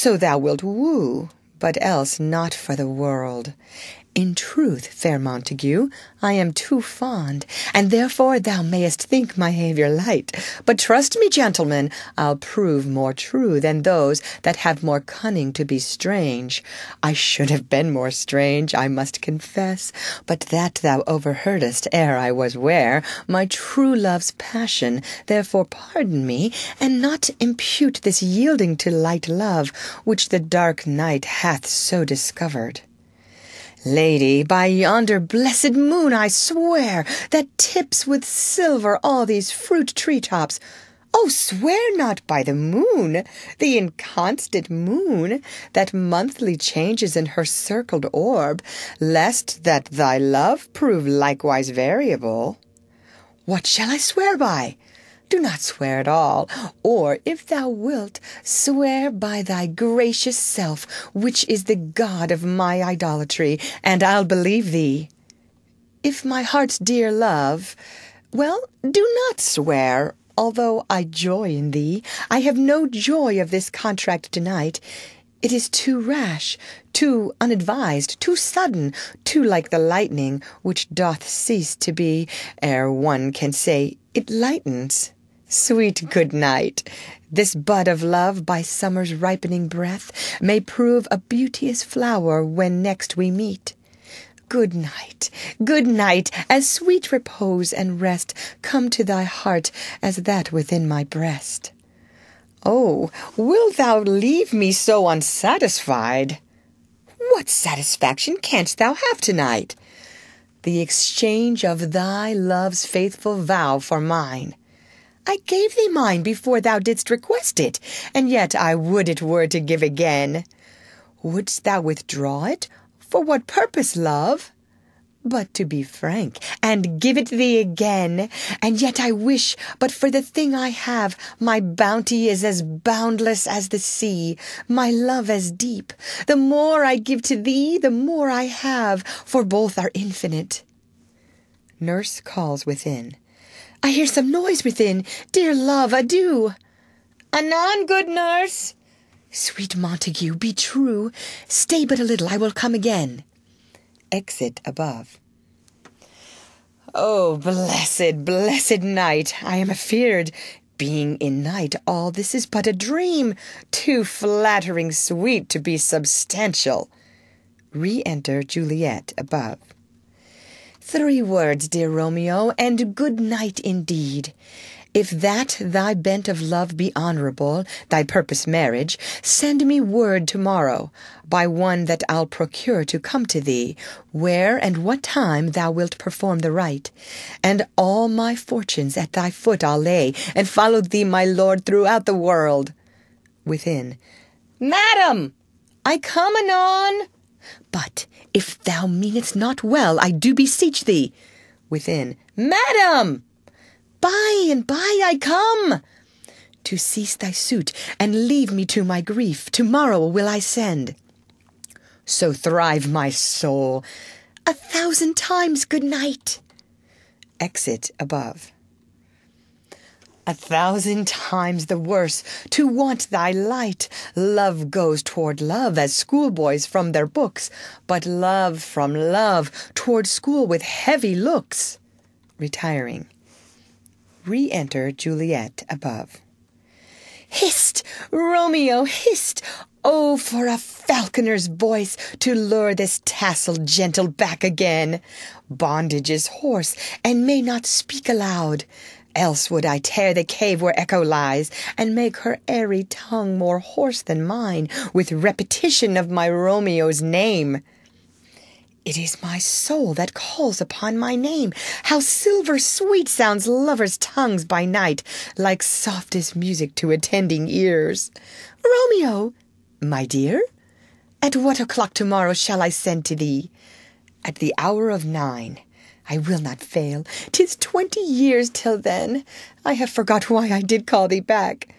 So thou wilt woo, but else not for the world. In truth, fair Montague, I am too fond, and therefore thou mayest think my haviour light. But trust me, gentlemen, I'll prove more true than those that have more cunning to be strange. I should have been more strange, I must confess, but that thou overheardest ere I was ware my true love's passion. Therefore pardon me, and not impute this yielding to light love, which the dark night hath so discovered. Lady, by yonder blessed moon I swear, that tips with silver all these fruit tree tops, Oh, swear not by the moon, the inconstant moon, that monthly changes in her circled orb, lest that thy love prove likewise variable. What shall I swear by? Do not swear at all, or, if thou wilt, swear by thy gracious self, which is the God of my idolatry, and I'll believe thee. If my heart's dear love, well, do not swear, although I joy in thee. I have no joy of this contract tonight. It is too rash, too unadvised, too sudden, too like the lightning, which doth cease to be ere one can say it lightens. Sweet good night. This bud of love by summer's ripening breath may prove a beauteous flower when next we meet. Good night, good night, as sweet repose and rest come to thy heart as that within my breast. Oh, wilt thou leave me so unsatisfied? What satisfaction canst thou have tonight? The exchange of thy love's faithful vow for mine. I gave thee mine before thou didst request it, and yet I would it were to give again. Wouldst thou withdraw it? For what purpose, love? But to be frank, and give it thee again, and yet I wish but for the thing I have, my bounty is as boundless as the sea, my love as deep. The more I give to thee, the more I have, for both are infinite. Nurse calls within. I hear some noise within. Dear love, adieu. Anon, good nurse. Sweet Montague, be true. Stay but a little, I will come again. Exit above. Oh, blessed, blessed night! I am afeard, being in night, all this is but a dream, too flattering sweet to be substantial. Re enter Juliet above. Three words, dear Romeo, and good night indeed. If that thy bent of love be honourable, thy purpose marriage, send me word to-morrow, by one that I'll procure to come to thee, where and what time thou wilt perform the rite, and all my fortunes at thy foot I'll lay, and follow thee, my lord, throughout the world. Within, Madam, I come anon. But if thou meanest not well, I do beseech thee. Within, Madam! By and by I come. To cease thy suit, and leave me to my grief, tomorrow will I send. So thrive my soul. A thousand times good night. Exit above a thousand times the worse to want thy light. Love goes toward love as schoolboys from their books, but love from love toward school with heavy looks. Retiring. Re enter Juliet above. Hist, Romeo, hist! Oh, for a falconer's voice to lure this tasseled gentle back again! Bondage is hoarse and may not speak aloud. Else would I tear the cave where Echo lies, and make her airy tongue more hoarse than mine, with repetition of my Romeo's name. It is my soul that calls upon my name. How silver sweet sounds lovers' tongues by night, like softest music to attending ears. Romeo, my dear, at what o'clock tomorrow shall I send to thee? At the hour of nine. I will not fail. Tis twenty years till then. I have forgot why I did call thee back.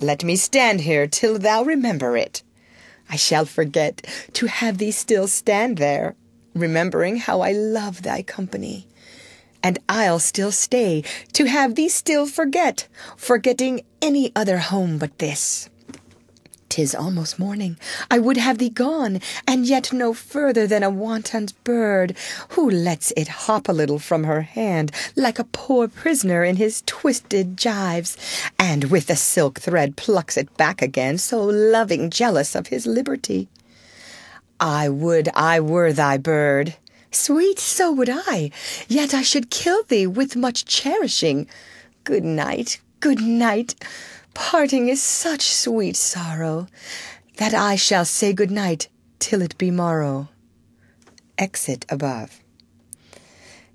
Let me stand here till thou remember it. I shall forget to have thee still stand there, remembering how I love thy company. And I'll still stay to have thee still forget, forgetting any other home but this. 'Tis almost morning. I would have thee gone, and yet no further than a wanton's bird, who lets it hop a little from her hand, like a poor prisoner in his twisted gyves, and with a silk thread plucks it back again, so loving jealous of his liberty. I would I were thy bird. Sweet, so would I, yet I should kill thee with much cherishing. Good night, good night. Parting is such sweet sorrow That I shall say good night till it be morrow. Exit above.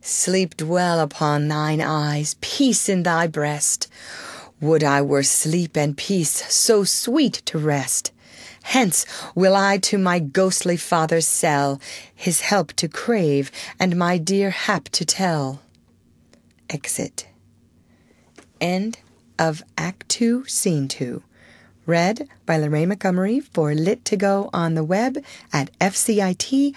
Sleep dwell upon thine eyes, peace in thy breast. Would I were sleep and peace, so sweet to rest. Hence will I to my ghostly father cell His help to crave, and my dear hap to tell. Exit. End of Act Two, Scene Two. Read by Lorraine Montgomery for Lit2Go on the web at fcit.usf.edu.